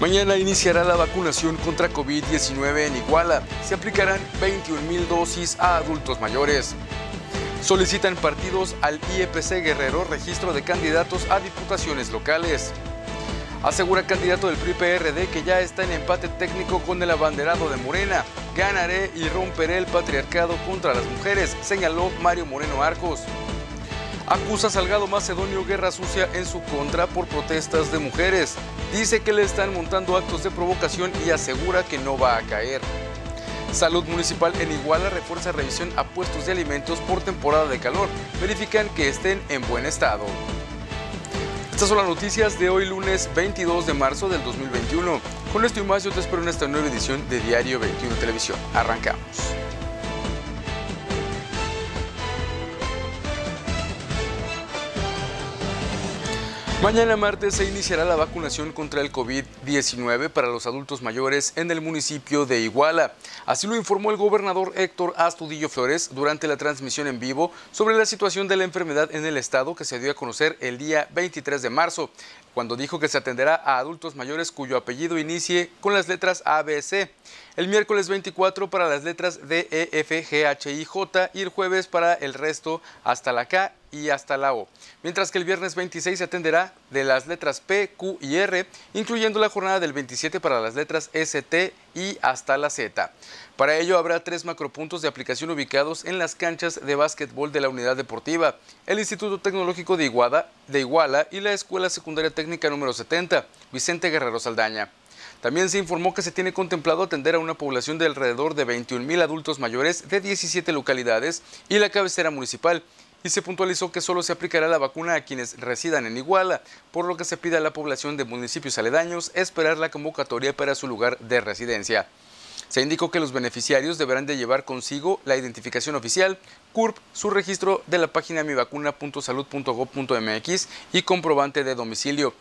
Mañana iniciará la vacunación contra COVID-19 en Iguala. Se aplicarán 21 mil dosis a adultos mayores. Solicitan partidos al IEPC Guerrero registro de candidatos a diputaciones locales. Asegura candidato del PRI-PRD que ya está en empate técnico con el abanderado de Morena. Ganaré y romperé el patriarcado contra las mujeres, señaló Mario Moreno Arcos. Acusa Salgado Macedonio guerra sucia en su contra por protestas de mujeres. Dice que le están montando actos de provocación y asegura que no va a caer. Salud Municipal en Iguala refuerza revisión a puestos de alimentos por temporada de calor. Verifican que estén en buen estado. Estas son las noticias de hoy lunes 22 de marzo del 2021. Con esto y más yo te espero en esta nueva edición de Diario 21 Televisión. Arrancamos. Mañana martes se iniciará la vacunación contra el COVID-19 para los adultos mayores en el municipio de Iguala. Así lo informó el gobernador Héctor Astudillo Flores durante la transmisión en vivo sobre la situación de la enfermedad en el estado que se dio a conocer el día 23 de marzo, cuando dijo que se atenderá a adultos mayores cuyo apellido inicie con las letras A, B, C. El miércoles 24 para las letras D, E, F, G, H, J y el jueves para el resto hasta la K y hasta la O. Mientras que el viernes 26 se atenderá de las letras P, Q y R, incluyendo la jornada del 27 para las letras S, T y hasta la Z. Para ello habrá tres macropuntos de aplicación ubicados en las canchas de básquetbol de la unidad deportiva, el Instituto Tecnológico de, Iguada, de Iguala y la Escuela Secundaria Técnica número 70, Vicente Guerrero Saldaña. También se informó que se tiene contemplado atender a una población de alrededor de 21 mil adultos mayores de 17 localidades y la cabecera municipal, y se puntualizó que solo se aplicará la vacuna a quienes residan en Iguala, por lo que se pide a la población de municipios aledaños esperar la convocatoria para su lugar de residencia. Se indicó que los beneficiarios deberán de llevar consigo la identificación oficial, CURP, su registro de la página mivacuna.salud.gov.mx y comprobante de domicilio.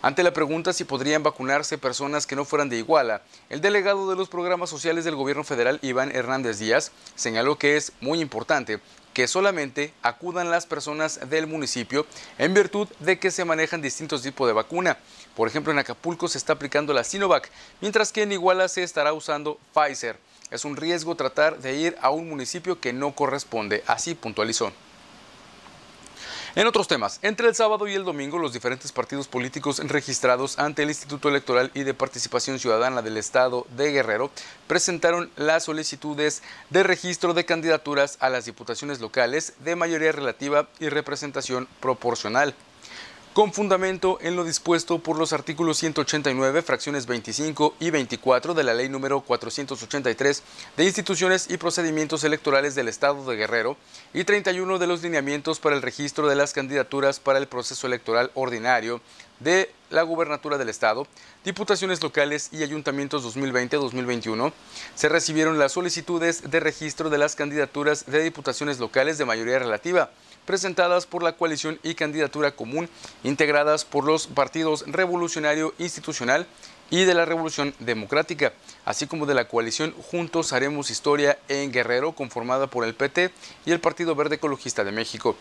Ante la pregunta si podrían vacunarse personas que no fueran de Iguala, el delegado de los programas sociales del gobierno federal, Iván Hernández Díaz, señaló que es muy importante que solamente acudan las personas del municipio en virtud de que se manejan distintos tipos de vacuna. Por ejemplo, en Acapulco se está aplicando la Sinovac, mientras que en Iguala se estará usando Pfizer. Es un riesgo tratar de ir a un municipio que no corresponde, así puntualizó. En otros temas, entre el sábado y el domingo, los diferentes partidos políticos registrados ante el Instituto Electoral y de Participación Ciudadana del Estado de Guerrero presentaron las solicitudes de registro de candidaturas a las diputaciones locales de mayoría relativa y representación proporcional con fundamento en lo dispuesto por los artículos 189, fracciones 25 y 24 de la Ley número 483 de Instituciones y Procedimientos Electorales del Estado de Guerrero y 31 de los lineamientos para el registro de las candidaturas para el proceso electoral ordinario de la gubernatura del Estado, diputaciones locales y ayuntamientos 2020-2021, se recibieron las solicitudes de registro de las candidaturas de diputaciones locales de mayoría relativa, presentadas por la coalición y candidatura común, integradas por los partidos Revolucionario Institucional y de la Revolución Democrática, así como de la coalición Juntos Haremos Historia en Guerrero, conformada por el PT y el Partido Verde Ecologista de México.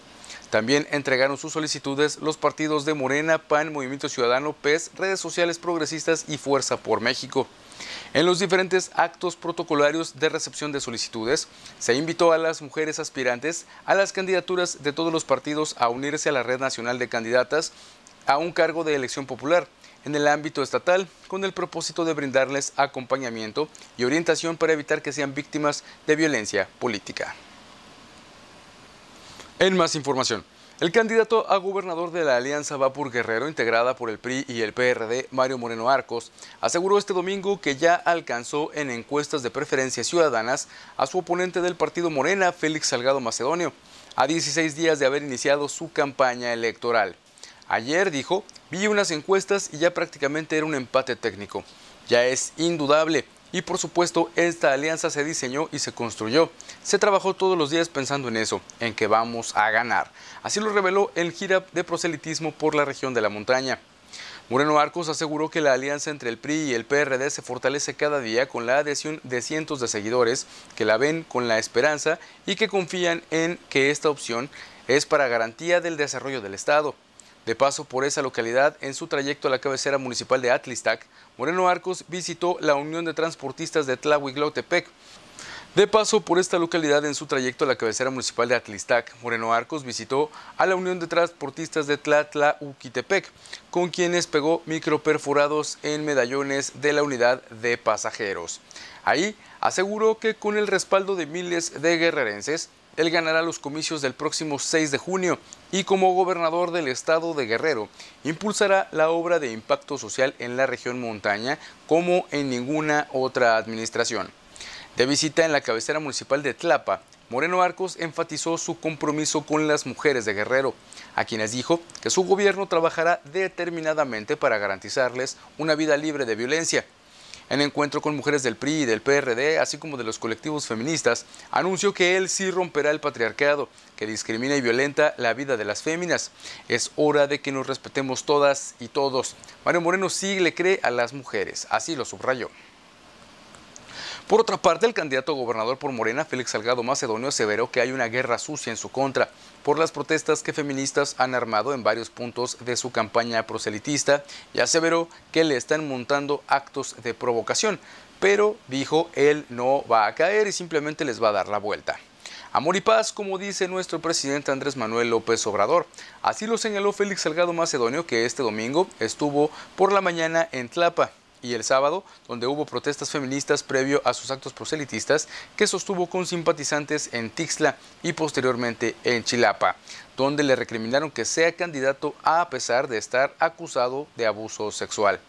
También entregaron sus solicitudes los partidos de Morena, PAN, Movimiento Ciudadano, PES, Redes Sociales Progresistas y Fuerza por México. En los diferentes actos protocolarios de recepción de solicitudes, se invitó a las mujeres aspirantes a las candidaturas de todos los partidos a unirse a la Red Nacional de Candidatas a un cargo de elección popular en el ámbito estatal con el propósito de brindarles acompañamiento y orientación para evitar que sean víctimas de violencia política. En más información, el candidato a gobernador de la Alianza Va por Guerrero, integrada por el PRI y el PRD, Mario Moreno Arcos, aseguró este domingo que ya alcanzó en encuestas de preferencias ciudadanas a su oponente del partido Morena, Félix Salgado Macedonio, a 16 días de haber iniciado su campaña electoral. Ayer dijo, vi unas encuestas y ya prácticamente era un empate técnico. Ya es indudable y por supuesto, esta alianza se diseñó y se construyó. Se trabajó todos los días pensando en eso, en que vamos a ganar. Así lo reveló el gira de proselitismo por la región de la montaña. Moreno Arcos aseguró que la alianza entre el PRI y el PRD se fortalece cada día con la adhesión de cientos de seguidores que la ven con la esperanza y que confían en que esta opción es para garantía del desarrollo del Estado. De paso por esa localidad, en su trayecto a la cabecera municipal de Atlistac, Moreno Arcos visitó la Unión de Transportistas de Tlahuiglotepec. De paso por esta localidad en su trayecto a la cabecera municipal de Atlistac, Moreno Arcos visitó a la Unión de Transportistas de Tlatlauquitepec, con quienes pegó microperforados en medallones de la unidad de pasajeros. Ahí aseguró que con el respaldo de miles de guerrerenses, él ganará los comicios del próximo 6 de junio y como gobernador del estado de Guerrero impulsará la obra de impacto social en la región montaña como en ninguna otra administración. De visita en la cabecera municipal de Tlapa, Moreno Arcos enfatizó su compromiso con las mujeres de Guerrero, a quienes dijo que su gobierno trabajará determinadamente para garantizarles una vida libre de violencia. En encuentro con mujeres del PRI y del PRD, así como de los colectivos feministas, anunció que él sí romperá el patriarcado, que discrimina y violenta la vida de las féminas. Es hora de que nos respetemos todas y todos. Mario Moreno sí le cree a las mujeres, así lo subrayó. Por otra parte, el candidato gobernador por Morena, Félix Salgado Macedonio, aseveró que hay una guerra sucia en su contra por las protestas que feministas han armado en varios puntos de su campaña proselitista y aseveró que le están montando actos de provocación, pero dijo él no va a caer y simplemente les va a dar la vuelta. Amor y paz, como dice nuestro presidente Andrés Manuel López Obrador. Así lo señaló Félix Salgado Macedonio, que este domingo estuvo por la mañana en Tlapa y el sábado, donde hubo protestas feministas previo a sus actos proselitistas que sostuvo con simpatizantes en Tixla y posteriormente en Chilapa, donde le recriminaron que sea candidato a pesar de estar acusado de abuso sexual.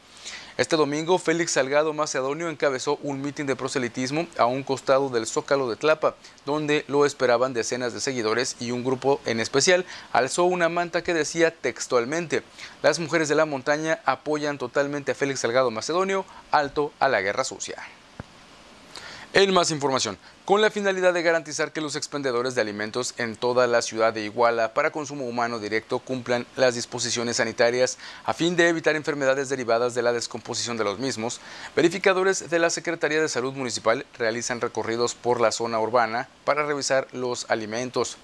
Este domingo, Félix Salgado Macedonio encabezó un mitin de proselitismo a un costado del Zócalo de Tlapa, donde lo esperaban decenas de seguidores y un grupo en especial alzó una manta que decía textualmente, las mujeres de la montaña apoyan totalmente a Félix Salgado Macedonio, alto a la guerra sucia. En más información, con la finalidad de garantizar que los expendedores de alimentos en toda la ciudad de Iguala para consumo humano directo cumplan las disposiciones sanitarias a fin de evitar enfermedades derivadas de la descomposición de los mismos, verificadores de la Secretaría de Salud Municipal realizan recorridos por la zona urbana para revisar los alimentos.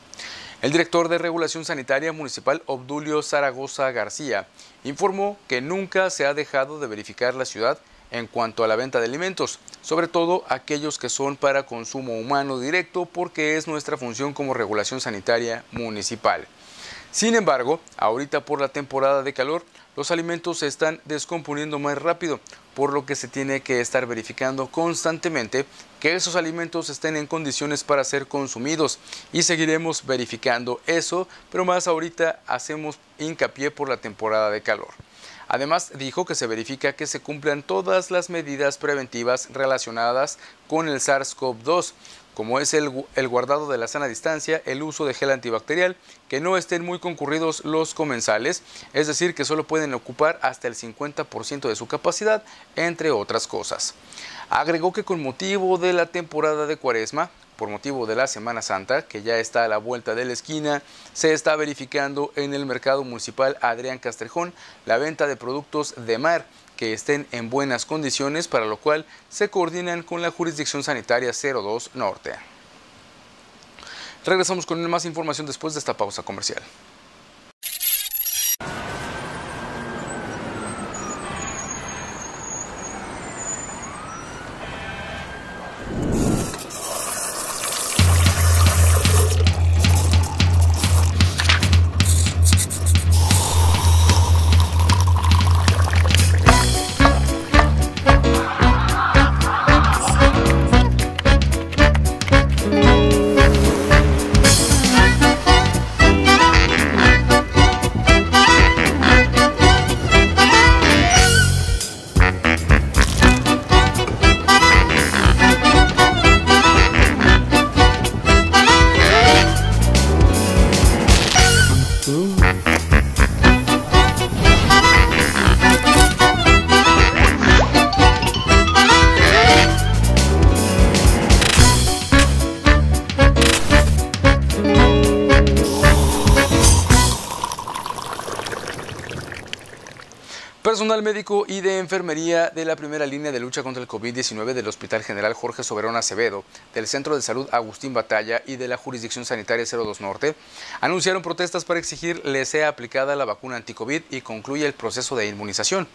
El director de Regulación Sanitaria Municipal, Obdulio Zaragoza García, informó que nunca se ha dejado de verificar la ciudad en cuanto a la venta de alimentos, sobre todo aquellos que son para consumo humano directo porque es nuestra función como regulación sanitaria municipal. Sin embargo, ahorita por la temporada de calor, los alimentos se están descomponiendo más rápido, por lo que se tiene que estar verificando constantemente que esos alimentos estén en condiciones para ser consumidos y seguiremos verificando eso, pero más ahorita hacemos hincapié por la temporada de calor. Además, dijo que se verifica que se cumplan todas las medidas preventivas relacionadas con el SARS-CoV-2, como es el, guardado de la sana distancia, el uso de gel antibacterial, que no estén muy concurridos los comensales, es decir, que solo pueden ocupar hasta el 50% de su capacidad, entre otras cosas. Agregó que con motivo de la temporada de cuaresma, por motivo de la Semana Santa, que ya está a la vuelta de la esquina, se está verificando en el mercado municipal Adrián Castrejón la venta de productos de mar que estén en buenas condiciones, para lo cual se coordinan con la Jurisdicción Sanitaria 02 Norte. Regresamos con más información después de esta pausa comercial. Personal médico y de enfermería de la primera línea de lucha contra el COVID-19 del Hospital General Jorge Soberón Acevedo, del Centro de Salud Agustín Batalla y de la Jurisdicción Sanitaria 02 Norte anunciaron protestas para exigir le sea aplicada la vacuna anti-COVID y concluya el proceso de inmunización.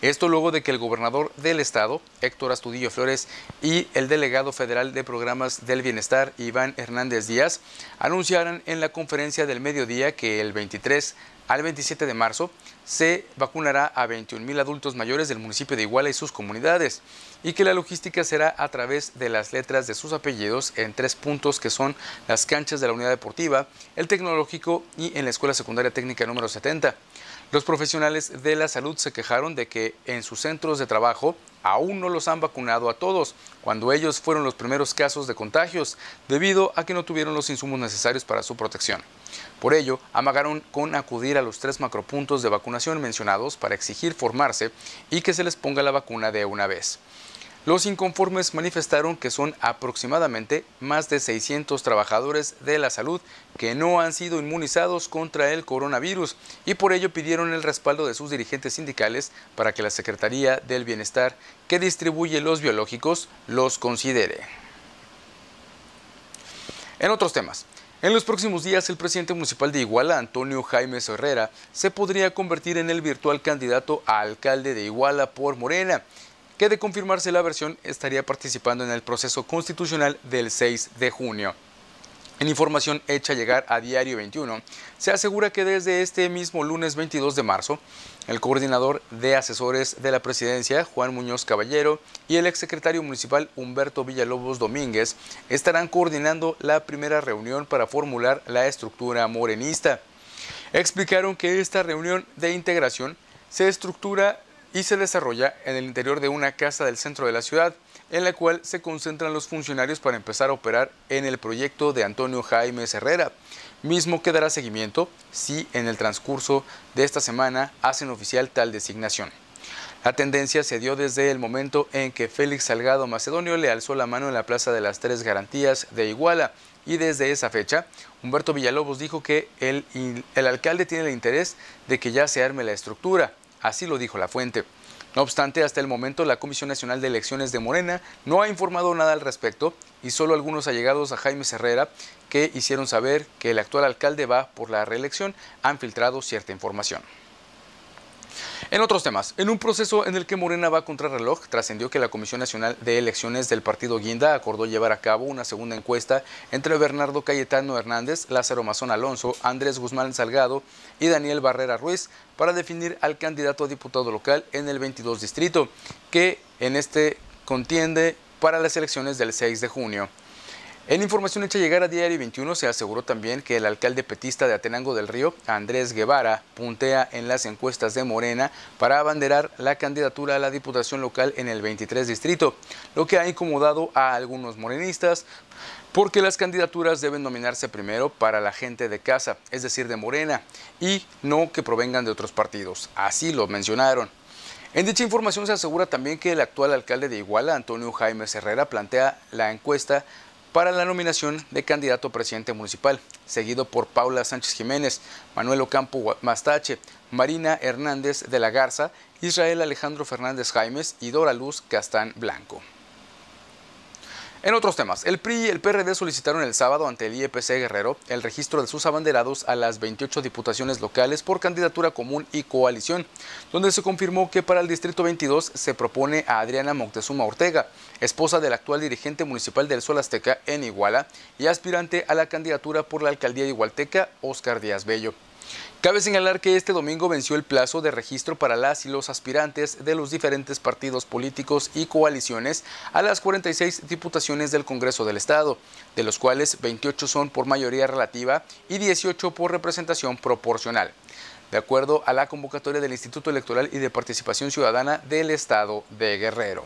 Esto luego de que el gobernador del estado, Héctor Astudillo Flores, y el delegado federal de programas del bienestar, Iván Hernández Díaz, anunciaran en la conferencia del mediodía que el 23 al 27 de marzo se vacunará a 21 mil adultos mayores del municipio de Iguala y sus comunidades y que la logística será a través de las letras de sus apellidos en tres puntos que son las canchas de la unidad deportiva, el tecnológico y en la escuela secundaria técnica número 70. Los profesionales de la salud se quejaron de que en sus centros de trabajo aún no los han vacunado a todos, cuando ellos fueron los primeros casos de contagios, debido a que no tuvieron los insumos necesarios para su protección. Por ello, amagaron con acudir a los tres macropuntos de vacunación mencionados para exigir formarse y que se les ponga la vacuna de una vez. Los inconformes manifestaron que son aproximadamente más de 600 trabajadores de la salud que no han sido inmunizados contra el coronavirus y por ello pidieron el respaldo de sus dirigentes sindicales para que la Secretaría del Bienestar, que distribuye los biológicos, los considere. En otros temas, en los próximos días, el presidente municipal de Iguala, Antonio Jaime Herrera, se podría convertir en el virtual candidato a alcalde de Iguala por Morena que de confirmarse la versión estaría participando en el proceso constitucional del 6 de junio. En información hecha llegar a Diario 21, se asegura que desde este mismo lunes 22 de marzo, el coordinador de asesores de la presidencia, Juan Muñoz Caballero, y el exsecretario municipal Humberto Villalobos Domínguez estarán coordinando la primera reunión para formular la estructura morenista. Explicaron que esta reunión de integración se estructura y se desarrolla en el interior de una casa del centro de la ciudad, en la cual se concentran los funcionarios para empezar a operar en el proyecto de Antonio Jaime Herrera, mismo que dará seguimiento si en el transcurso de esta semana hacen oficial tal designación. La tendencia se dio desde el momento en que Félix Salgado Macedonio le alzó la mano en la Plaza de las Tres Garantías de Iguala y desde esa fecha Humberto Villalobos dijo que el, el alcalde tiene el interés de que ya se arme la estructura Así lo dijo la fuente. No obstante, hasta el momento la Comisión Nacional de Elecciones de Morena no ha informado nada al respecto y solo algunos allegados a Jaime Herrera que hicieron saber que el actual alcalde va por la reelección han filtrado cierta información. En otros temas, en un proceso en el que Morena va contra reloj, trascendió que la Comisión Nacional de Elecciones del Partido Guinda acordó llevar a cabo una segunda encuesta entre Bernardo Cayetano Hernández, Lázaro Mazón Alonso, Andrés Guzmán Salgado y Daniel Barrera Ruiz para definir al candidato a diputado local en el 22 distrito, que en este contiende para las elecciones del 6 de junio. En información hecha llegar a Diario 21 se aseguró también que el alcalde petista de Atenango del Río, Andrés Guevara, puntea en las encuestas de Morena para abanderar la candidatura a la diputación local en el 23 distrito, lo que ha incomodado a algunos morenistas porque las candidaturas deben nominarse primero para la gente de casa, es decir, de Morena, y no que provengan de otros partidos. Así lo mencionaron. En dicha información se asegura también que el actual alcalde de Iguala, Antonio Jaime Herrera, plantea la encuesta para la nominación de candidato a presidente municipal, seguido por Paula Sánchez Jiménez, Manuel Ocampo Mastache, Marina Hernández de la Garza, Israel Alejandro Fernández Jaimes y Dora Luz Castán Blanco. En otros temas, el PRI y el PRD solicitaron el sábado ante el IEPC Guerrero el registro de sus abanderados a las 28 diputaciones locales por candidatura común y coalición, donde se confirmó que para el Distrito 22 se propone a Adriana Moctezuma Ortega, esposa del actual dirigente municipal del Sol Azteca en Iguala y aspirante a la candidatura por la alcaldía de Igualteca, Óscar Díaz Bello. Cabe señalar que este domingo venció el plazo de registro para las y los aspirantes de los diferentes partidos políticos y coaliciones a las 46 diputaciones del Congreso del Estado, de los cuales 28 son por mayoría relativa y 18 por representación proporcional, de acuerdo a la convocatoria del Instituto Electoral y de Participación Ciudadana del Estado de Guerrero.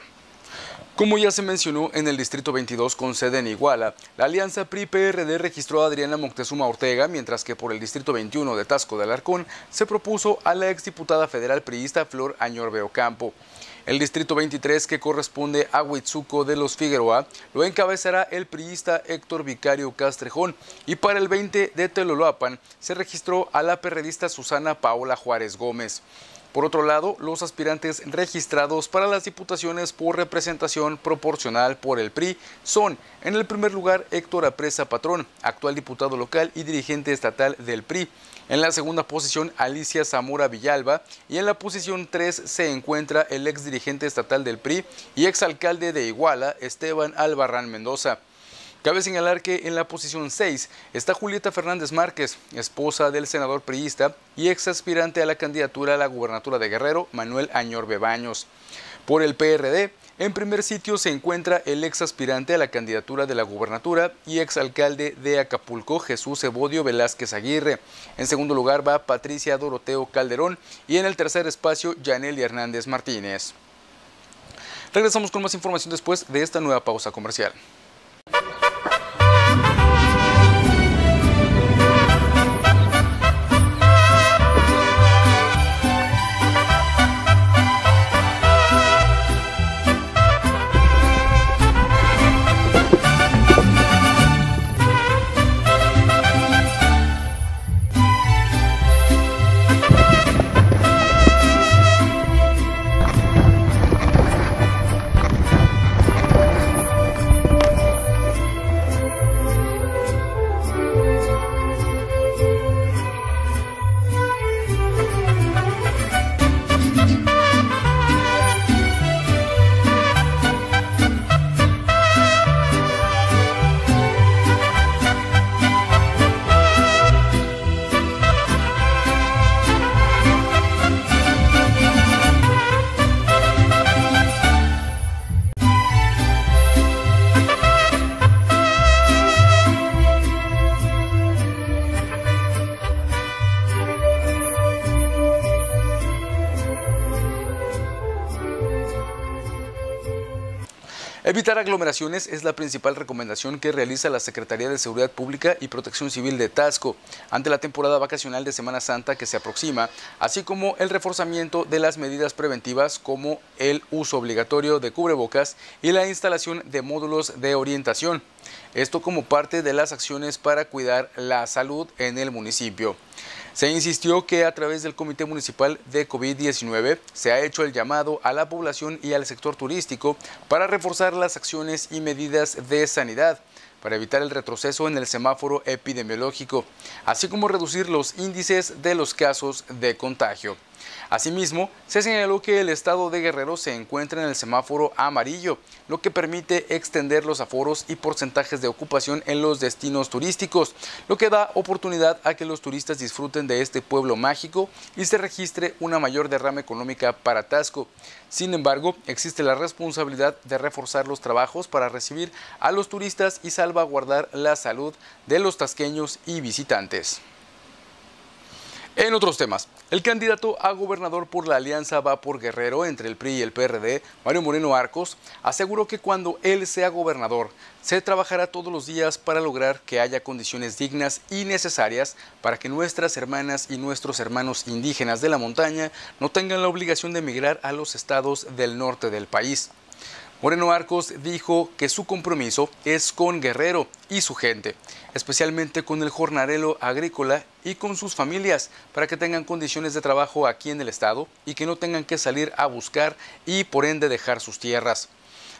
Como ya se mencionó en el Distrito 22 con sede en Iguala, la alianza PRI-PRD registró a Adriana Moctezuma Ortega, mientras que por el Distrito 21 de Tasco de Alarcón se propuso a la exdiputada federal priista Flor Añorbe Ocampo. El Distrito 23, que corresponde a Huitzuco de los Figueroa, lo encabezará el priista Héctor Vicario Castrejón y para el 20 de Teloloapan se registró a la perredista Susana Paola Juárez Gómez. Por otro lado, los aspirantes registrados para las diputaciones por representación proporcional por el PRI son, en el primer lugar, Héctor Apresa Patrón, actual diputado local y dirigente estatal del PRI. En la segunda posición, Alicia Zamora Villalba. Y en la posición 3 se encuentra el ex dirigente estatal del PRI y exalcalde de Iguala, Esteban Albarrán Mendoza. Cabe señalar que en la posición 6 está Julieta Fernández Márquez, esposa del senador priista y ex aspirante a la candidatura a la gubernatura de Guerrero, Manuel Añor Bebaños. Por el PRD, en primer sitio se encuentra el ex aspirante a la candidatura de la gubernatura y ex alcalde de Acapulco, Jesús Evodio Velázquez Aguirre. En segundo lugar va Patricia Doroteo Calderón y en el tercer espacio, Yaneli Hernández Martínez. Regresamos con más información después de esta nueva pausa comercial. Evitar aglomeraciones es la principal recomendación que realiza la Secretaría de Seguridad Pública y Protección Civil de Tasco ante la temporada vacacional de Semana Santa que se aproxima, así como el reforzamiento de las medidas preventivas como el uso obligatorio de cubrebocas y la instalación de módulos de orientación. Esto como parte de las acciones para cuidar la salud en el municipio. Se insistió que a través del Comité Municipal de COVID-19 se ha hecho el llamado a la población y al sector turístico para reforzar las acciones y medidas de sanidad para evitar el retroceso en el semáforo epidemiológico, así como reducir los índices de los casos de contagio. Asimismo, se señaló que el estado de Guerrero se encuentra en el semáforo amarillo, lo que permite extender los aforos y porcentajes de ocupación en los destinos turísticos, lo que da oportunidad a que los turistas disfruten de este pueblo mágico y se registre una mayor derrama económica para Tasco. Sin embargo, existe la responsabilidad de reforzar los trabajos para recibir a los turistas y salvaguardar la salud de los tasqueños y visitantes. En otros temas, el candidato a gobernador por la alianza Va por Guerrero entre el PRI y el PRD, Mario Moreno Arcos, aseguró que cuando él sea gobernador, se trabajará todos los días para lograr que haya condiciones dignas y necesarias para que nuestras hermanas y nuestros hermanos indígenas de la montaña no tengan la obligación de emigrar a los estados del norte del país. Moreno Arcos dijo que su compromiso es con Guerrero y su gente, especialmente con el jornalero agrícola y con sus familias, para que tengan condiciones de trabajo aquí en el estado y que no tengan que salir a buscar y por ende dejar sus tierras.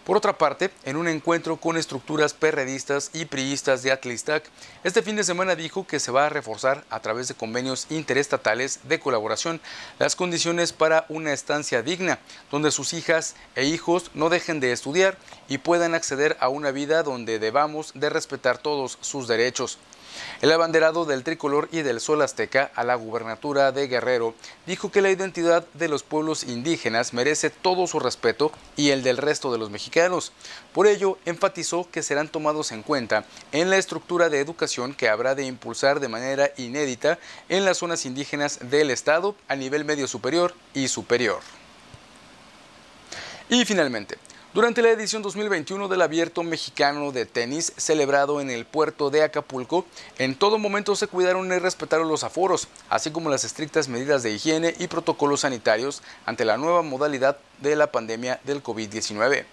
Por otra parte, en un encuentro con estructuras perredistas y priistas de Atlistac, este fin de semana dijo que se va a reforzar a través de convenios interestatales de colaboración las condiciones para una estancia digna, donde sus hijas e hijos no dejen de estudiar y puedan acceder a una vida donde debamos de respetar todos sus derechos. El abanderado del tricolor y del sol azteca a la gubernatura de Guerrero dijo que la identidad de los pueblos indígenas merece todo su respeto y el del resto de los mexicanos. Por ello, enfatizó que serán tomados en cuenta en la estructura de educación que habrá de impulsar de manera inédita en las zonas indígenas del Estado a nivel medio superior y superior. Y finalmente, durante la edición 2021 del Abierto Mexicano de Tenis, celebrado en el puerto de Acapulco, en todo momento se cuidaron y respetaron los aforos, así como las estrictas medidas de higiene y protocolos sanitarios ante la nueva modalidad de la pandemia del COVID-19.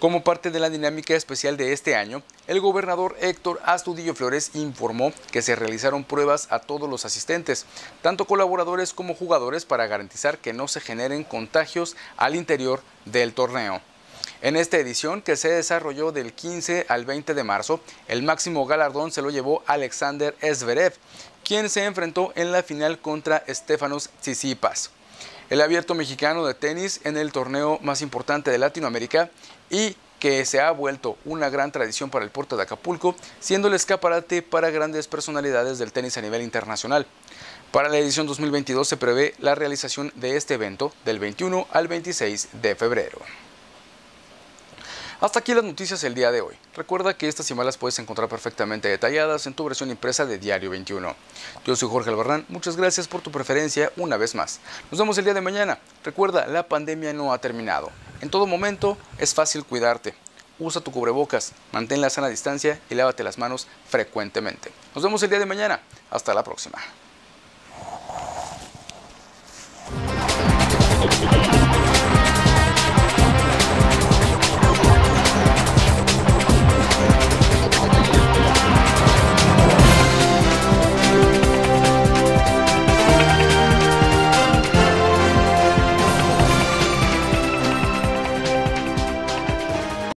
Como parte de la dinámica especial de este año, el gobernador Héctor Astudillo Flores informó que se realizaron pruebas a todos los asistentes, tanto colaboradores como jugadores, para garantizar que no se generen contagios al interior del torneo. En esta edición, que se desarrolló del 15 al 20 de marzo, el máximo galardón se lo llevó Alexander Zverev, quien se enfrentó en la final contra Stefanos Tsitsipas el abierto mexicano de tenis en el torneo más importante de Latinoamérica y que se ha vuelto una gran tradición para el puerto de Acapulco, siendo el escaparate para grandes personalidades del tenis a nivel internacional. Para la edición 2022 se prevé la realización de este evento del 21 al 26 de febrero. Hasta aquí las noticias del día de hoy. Recuerda que estas y malas puedes encontrar perfectamente detalladas en tu versión impresa de Diario 21. Yo soy Jorge Albarrán, muchas gracias por tu preferencia una vez más. Nos vemos el día de mañana. Recuerda, la pandemia no ha terminado. En todo momento es fácil cuidarte. Usa tu cubrebocas, mantén la sana distancia y lávate las manos frecuentemente. Nos vemos el día de mañana. Hasta la próxima.